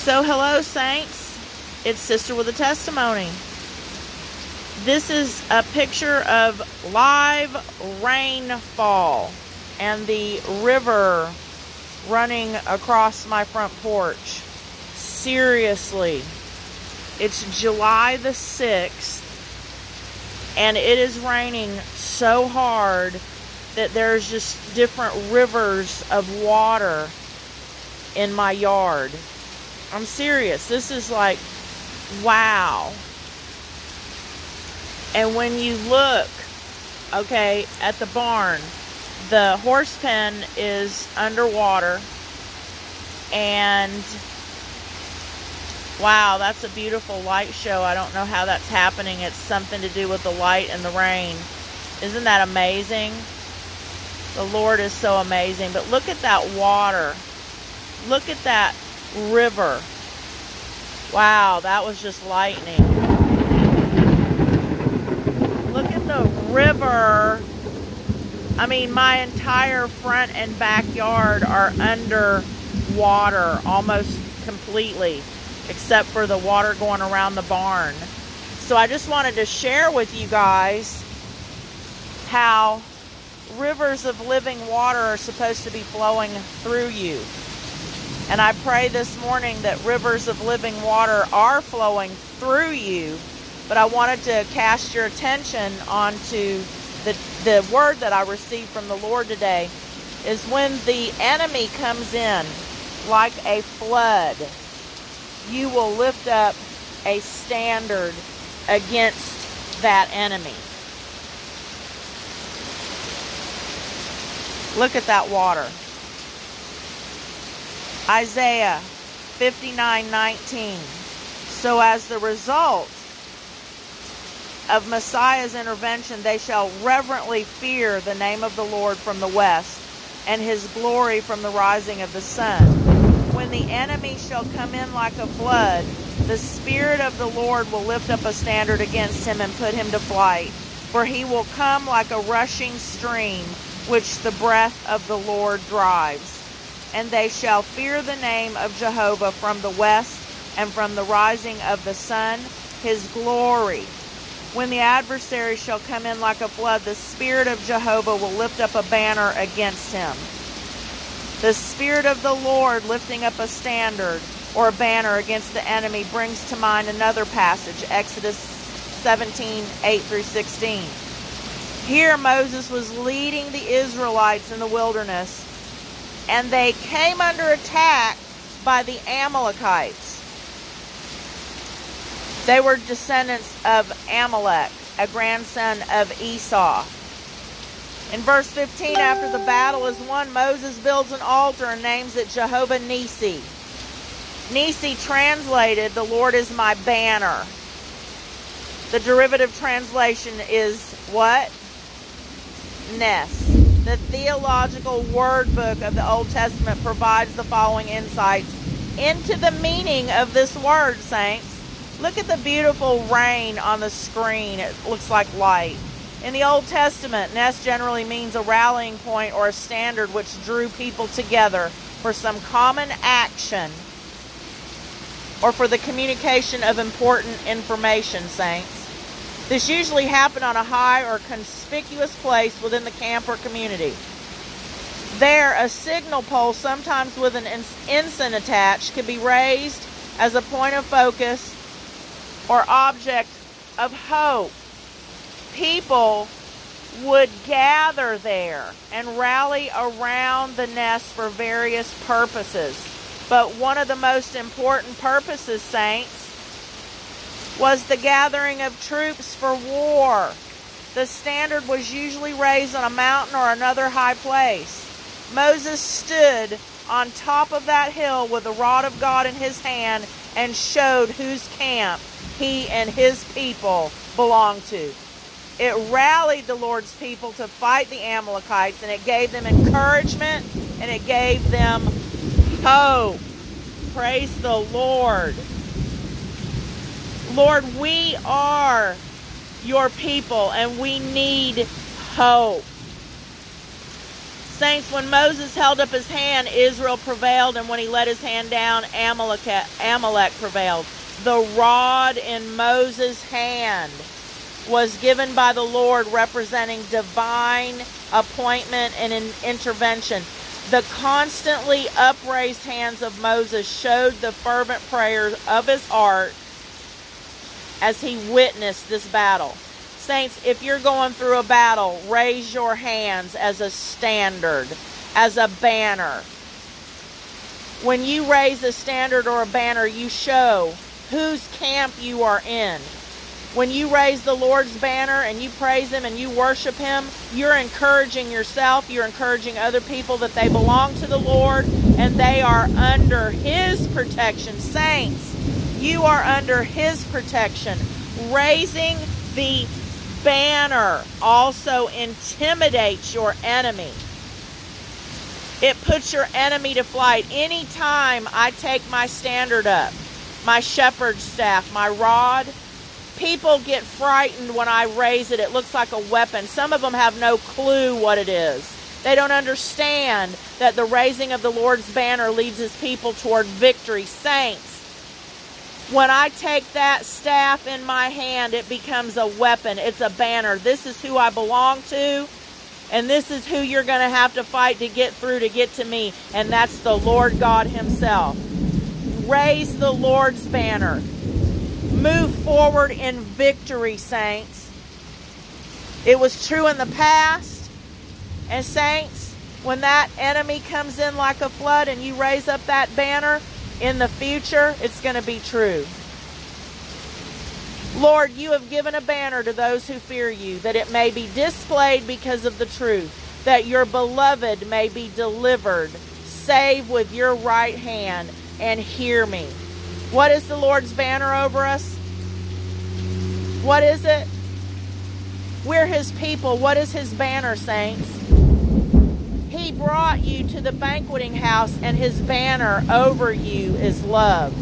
So, hello, saints. It's Sister with a Testimony. This is a picture of live rainfall and the river running across my front porch. Seriously, it's July the 6th, and it is raining so hard that there's just different rivers of water in my yard. I'm serious. This is like, wow. And when you look, okay, at the barn, the horse pen is underwater. And wow, that's a beautiful light show. I don't know how that's happening. It's something to do with the light and the rain. Isn't that amazing? The Lord is so amazing. But look at that water. Look at that river. Wow, that was just lightning. Look at the river. I mean, my entire front and backyard are under water almost completely, except for the water going around the barn. So I just wanted to share with you guys how rivers of living water are supposed to be flowing through you. And I pray this morning that rivers of living water are flowing through you. But I wanted to cast your attention onto the, the word that I received from the Lord today is when the enemy comes in like a flood, you will lift up a standard against that enemy. Look at that water. Isaiah 59:19. So as the result of Messiah's intervention, they shall reverently fear the name of the Lord from the west and his glory from the rising of the sun. When the enemy shall come in like a flood, the Spirit of the Lord will lift up a standard against him and put him to flight. For he will come like a rushing stream, which the breath of the Lord drives and they shall fear the name of Jehovah from the west and from the rising of the sun, his glory. When the adversary shall come in like a flood, the Spirit of Jehovah will lift up a banner against him. The Spirit of the Lord lifting up a standard or a banner against the enemy brings to mind another passage, Exodus 17 8 through 16. Here Moses was leading the Israelites in the wilderness and they came under attack by the Amalekites. They were descendants of Amalek, a grandson of Esau. In verse 15, after the battle is won, Moses builds an altar and names it Jehovah Nissi. Nissi translated, the Lord is my banner. The derivative translation is what? Ness. The Theological Word Book of the Old Testament provides the following insights into the meaning of this word, saints. Look at the beautiful rain on the screen. It looks like light. In the Old Testament, Ness generally means a rallying point or a standard which drew people together for some common action or for the communication of important information, saints. This usually happened on a high or conspicuous place within the camp or community. There, a signal pole, sometimes with an ensign attached, could be raised as a point of focus or object of hope. People would gather there and rally around the nest for various purposes. But one of the most important purposes, saints, was the gathering of troops for war. The standard was usually raised on a mountain or another high place. Moses stood on top of that hill with the rod of God in his hand and showed whose camp he and his people belonged to. It rallied the Lord's people to fight the Amalekites and it gave them encouragement and it gave them hope. Praise the Lord. Lord, we are your people and we need hope. Saints, when Moses held up his hand, Israel prevailed, and when he let his hand down, Amalek, Amalek prevailed. The rod in Moses' hand was given by the Lord, representing divine appointment and intervention. The constantly upraised hands of Moses showed the fervent prayers of his heart as he witnessed this battle. Saints, if you're going through a battle, raise your hands as a standard, as a banner. When you raise a standard or a banner, you show whose camp you are in. When you raise the Lord's banner and you praise Him and you worship Him, you're encouraging yourself, you're encouraging other people that they belong to the Lord and they are under His protection. Saints, you are under His protection. Raising the banner also intimidates your enemy. It puts your enemy to flight. Anytime I take my standard up, my shepherd's staff, my rod, people get frightened when I raise it. It looks like a weapon. Some of them have no clue what it is. They don't understand that the raising of the Lord's banner leads his people toward victory. Saints, when I take that staff in my hand, it becomes a weapon. It's a banner. This is who I belong to, and this is who you're going to have to fight to get through to get to me, and that's the Lord God Himself. Raise the Lord's banner. Move forward in victory, saints. It was true in the past, and saints, when that enemy comes in like a flood and you raise up that banner, in the future, it's going to be true. Lord, you have given a banner to those who fear you, that it may be displayed because of the truth, that your beloved may be delivered. Save with your right hand and hear me. What is the Lord's banner over us? What is it? We're his people. What is his banner, saints? Brought you to the banqueting house, and his banner over you is love.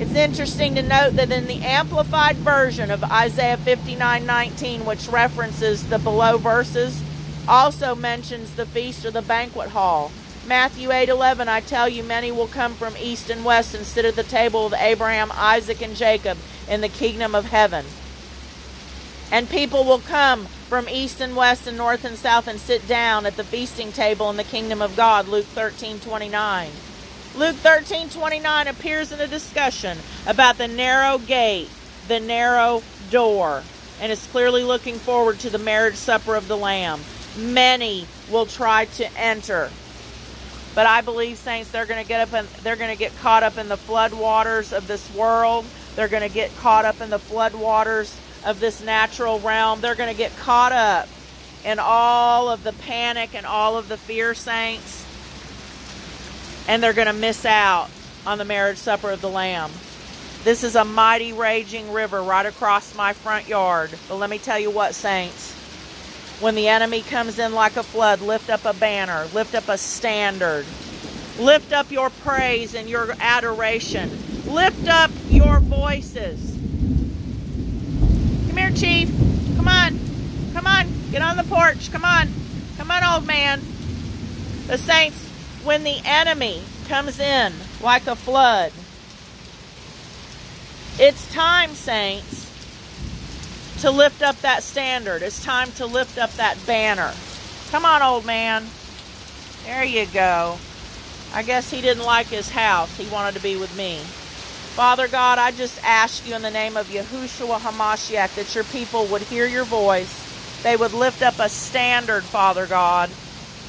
It's interesting to note that in the amplified version of Isaiah 59:19, which references the below verses, also mentions the feast or the banquet hall. Matthew 8:11, I tell you, many will come from east and west and sit at the table of Abraham, Isaac, and Jacob in the kingdom of heaven. And people will come from east and west and north and south and sit down at the feasting table in the kingdom of God. Luke 13 29. Luke 13 29 appears in a discussion about the narrow gate, the narrow door, and is clearly looking forward to the marriage supper of the Lamb. Many will try to enter. But I believe, saints, they're going to get up and they're going to get caught up in the floodwaters of this world. They're going to get caught up in the flood waters of this natural realm. They're going to get caught up in all of the panic and all of the fear, saints. And they're going to miss out on the marriage supper of the Lamb. This is a mighty raging river right across my front yard. But let me tell you what, saints. When the enemy comes in like a flood, lift up a banner, lift up a standard, lift up your praise and your adoration, lift up your voices. Chief. Come on. Come on. Get on the porch. Come on. Come on, old man. The saints, when the enemy comes in like a flood, it's time, saints, to lift up that standard. It's time to lift up that banner. Come on, old man. There you go. I guess he didn't like his house. He wanted to be with me. Father God, I just ask you in the name of Yahushua Hamashiach that your people would hear your voice. They would lift up a standard, Father God.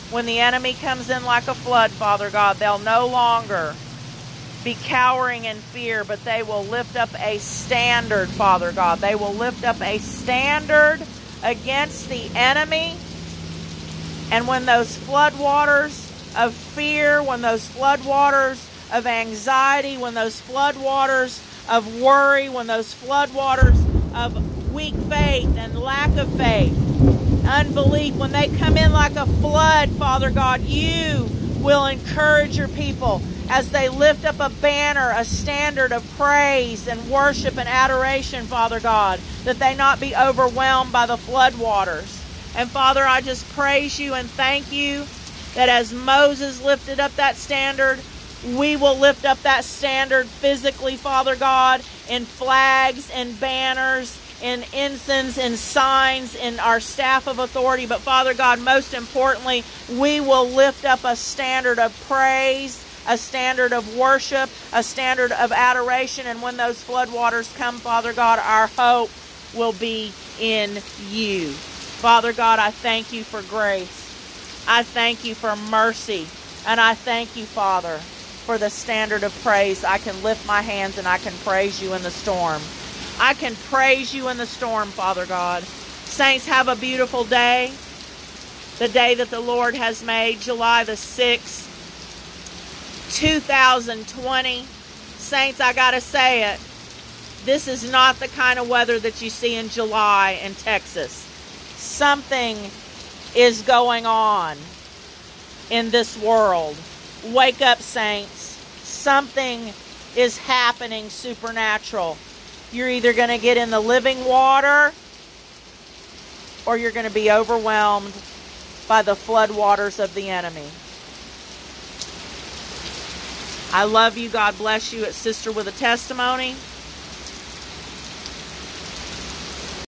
When the enemy comes in like a flood, Father God, they'll no longer be cowering in fear, but they will lift up a standard, Father God. They will lift up a standard against the enemy. And when those flood waters of fear, when those flood waters of anxiety, when those floodwaters of worry, when those floodwaters of weak faith and lack of faith, unbelief, when they come in like a flood, Father God, you will encourage your people as they lift up a banner, a standard of praise and worship and adoration, Father God, that they not be overwhelmed by the floodwaters. And Father, I just praise you and thank you that as Moses lifted up that standard, we will lift up that standard physically, Father God, in flags and banners, and incense and signs, in our staff of authority. But Father God, most importantly, we will lift up a standard of praise, a standard of worship, a standard of adoration. And when those floodwaters come, Father God, our hope will be in you. Father God, I thank you for grace. I thank you for mercy. And I thank you, Father, for the standard of praise. I can lift my hands and I can praise you in the storm. I can praise you in the storm, Father God. Saints, have a beautiful day. The day that the Lord has made, July the 6th, 2020. Saints, I got to say it. This is not the kind of weather that you see in July in Texas. Something is going on in this world. Wake up, saints. Something is happening supernatural. You're either going to get in the living water or you're going to be overwhelmed by the floodwaters of the enemy. I love you. God bless you. It's Sister with a Testimony.